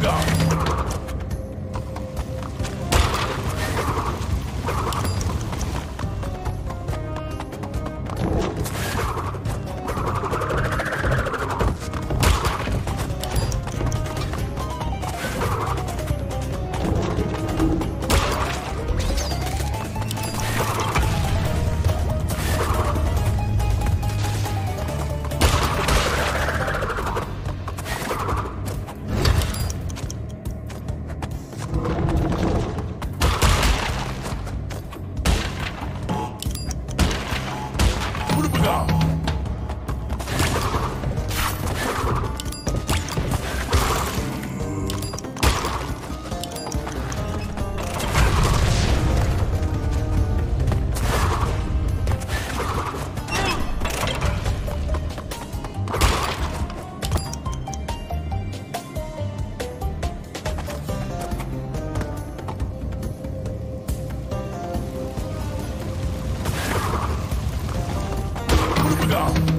gone. Stop. Good.